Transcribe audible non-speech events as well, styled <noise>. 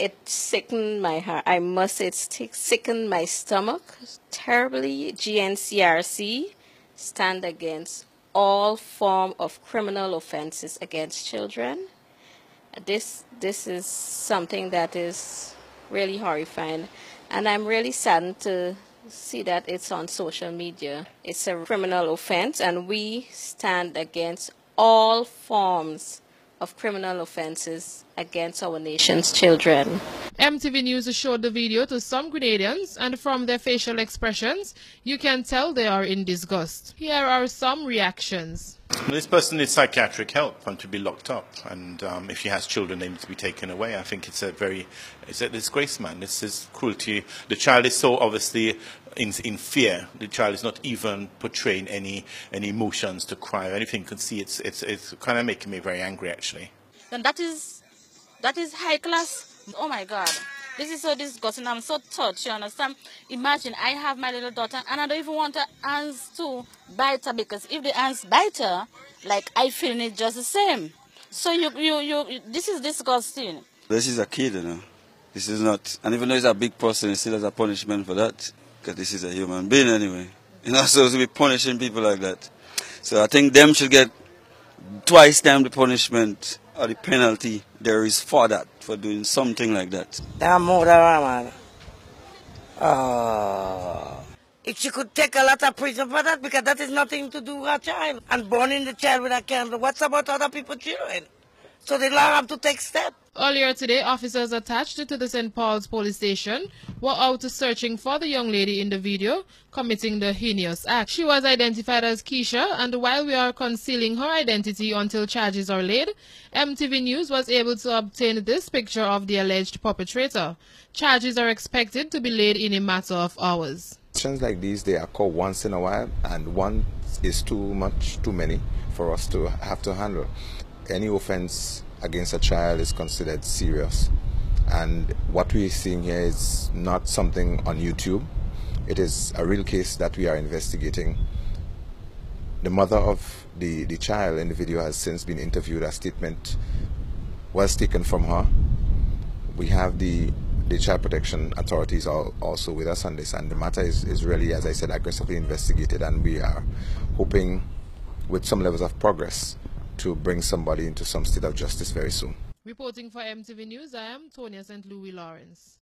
it sickened my heart. I must say, it sickened my stomach terribly. GNCRC stand against all form of criminal offenses against children. This this is something that is really horrifying, and I'm really saddened to see that it's on social media. It's a criminal offense, and we stand against all forms of criminal offenses against our nation's children. MTV News showed the video to some Grenadians, and from their facial expressions, you can tell they are in disgust. Here are some reactions. This person needs psychiatric help and to be locked up. And um, if she has children, they need to be taken away. I think it's a very, it's a disgrace, man. This is cruelty. The child is so obviously in, in fear. The child is not even portraying any, any emotions to cry or anything. You can see it's, it's, it's kind of making me very angry, actually. And that is, that is high class. Oh my God. This is so disgusting. I'm so touched, you understand? Imagine I have my little daughter and I don't even want her hands to bite her because if the hands bite her, like I feel it just the same. So you, you, you, this is disgusting. This is a kid, you know. This is not, and even though he's a big person, it's still as a punishment for that. Because this is a human being anyway. <laughs> You're not supposed to be punishing people like that. So I think them should get twice time the punishment or the penalty there is for that, for doing something like that. Uh, if she could take a lot of prison for that, because that is nothing to do with a child. And burning the child with a candle, what's about other people's children? So the law have to take steps. Earlier today, officers attached to the St. Paul's police station were out searching for the young lady in the video committing the heinous act. She was identified as Keisha, and while we are concealing her identity until charges are laid, MTV News was able to obtain this picture of the alleged perpetrator. Charges are expected to be laid in a matter of hours. Situations like these, they occur once in a while, and one is too much, too many for us to have to handle. Any offense against a child is considered serious. And what we're seeing here is not something on YouTube. It is a real case that we are investigating. The mother of the, the child in the video has since been interviewed. A statement was taken from her. We have the the child protection authorities are also with us on this and the matter is, is really as I said aggressively investigated and we are hoping with some levels of progress to bring somebody into some state of justice very soon. Reporting for MTV News, I am Tonya St. Louis Lawrence.